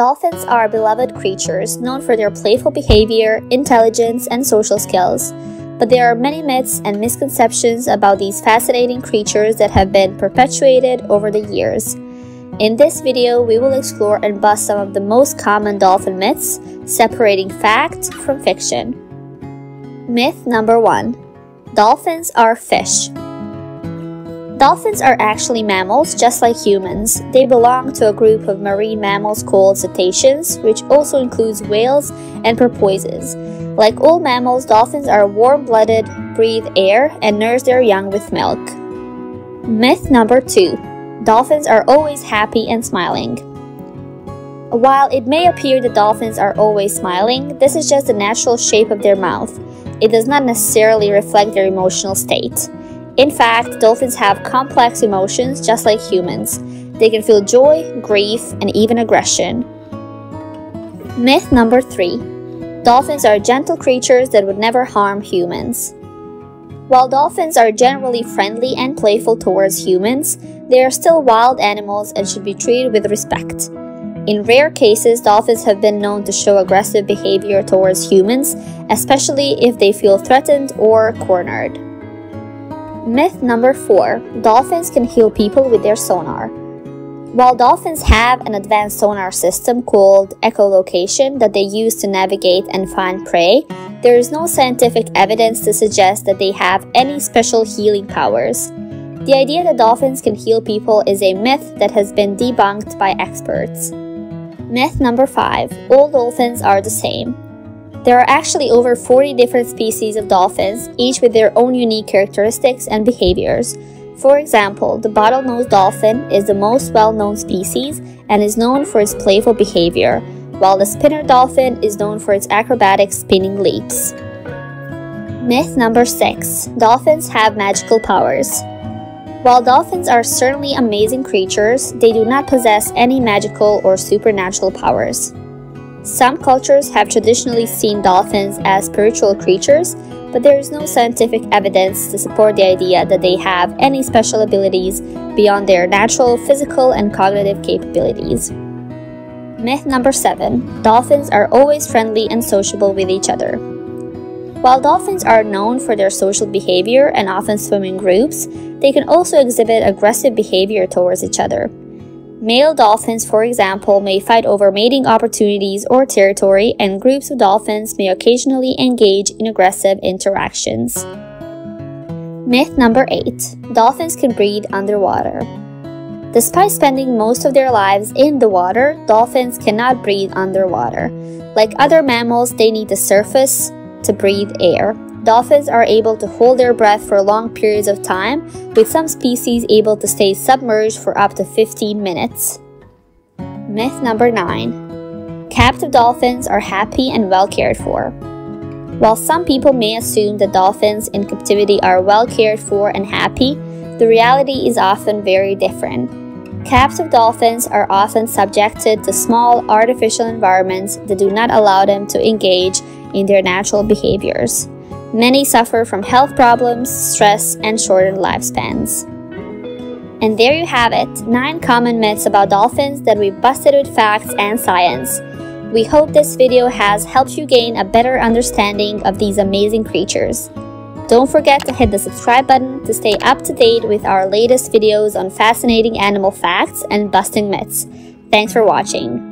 Dolphins are beloved creatures known for their playful behavior, intelligence, and social skills. But there are many myths and misconceptions about these fascinating creatures that have been perpetuated over the years. In this video, we will explore and bust some of the most common dolphin myths, separating fact from fiction. Myth number 1 Dolphins are fish. Dolphins are actually mammals just like humans. They belong to a group of marine mammals called cetaceans, which also includes whales and porpoises. Like all mammals, dolphins are warm blooded, breathe air, and nurse their young with milk. Myth number 2 Dolphins are always happy and smiling. While it may appear that dolphins are always smiling, this is just the natural shape of their mouth. It does not necessarily reflect their emotional state. In fact, dolphins have complex emotions just like humans. They can feel joy, grief, and even aggression. Myth number 3 Dolphins are gentle creatures that would never harm humans. While dolphins are generally friendly and playful towards humans, they are still wild animals and should be treated with respect. In rare cases, dolphins have been known to show aggressive behavior towards humans, especially if they feel threatened or cornered. Myth number 4 Dolphins can heal people with their sonar. While dolphins have an advanced sonar system called echolocation that they use to navigate and find prey, there is no scientific evidence to suggest that they have any special healing powers. The idea that dolphins can heal people is a myth that has been debunked by experts. Myth number 5 All dolphins are the same. There are actually over 40 different species of dolphins, each with their own unique characteristics and behaviors. For example, the bottlenose dolphin is the most well-known species and is known for its playful behavior, while the spinner dolphin is known for its acrobatic spinning leaps. Myth number 6 Dolphins have magical powers. While dolphins are certainly amazing creatures, they do not possess any magical or supernatural powers. Some cultures have traditionally seen dolphins as spiritual creatures, but there is no scientific evidence to support the idea that they have any special abilities beyond their natural physical and cognitive capabilities. Myth number 7 Dolphins are always friendly and sociable with each other. While dolphins are known for their social behavior and often swim in groups, they can also exhibit aggressive behavior towards each other. Male dolphins, for example, may fight over mating opportunities or territory, and groups of dolphins may occasionally engage in aggressive interactions. Myth number 8 Dolphins can breathe underwater. Despite spending most of their lives in the water, dolphins cannot breathe underwater. Like other mammals, they need the surface to breathe air. Dolphins are able to hold their breath for long periods of time, with some species able to stay submerged for up to 15 minutes. Myth number 9 Captive dolphins are happy and well cared for. While some people may assume that dolphins in captivity are well cared for and happy, the reality is often very different. Captive dolphins are often subjected to small artificial environments that do not allow them to engage in their natural behaviors. Many suffer from health problems, stress, and shortened lifespans. And there you have it 9 common myths about dolphins that we busted with facts and science. We hope this video has helped you gain a better understanding of these amazing creatures. Don't forget to hit the subscribe button to stay up to date with our latest videos on fascinating animal facts and busting myths. Thanks for watching.